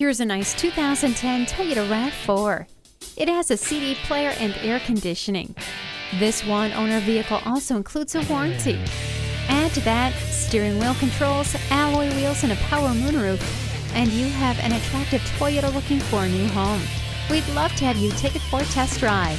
Here's a nice 2010 Toyota RAV4. It has a CD player and air conditioning. This one owner vehicle also includes a warranty. Add to that steering wheel controls, alloy wheels, and a power moonroof, and you have an attractive Toyota looking for a new home. We'd love to have you take it for a test drive.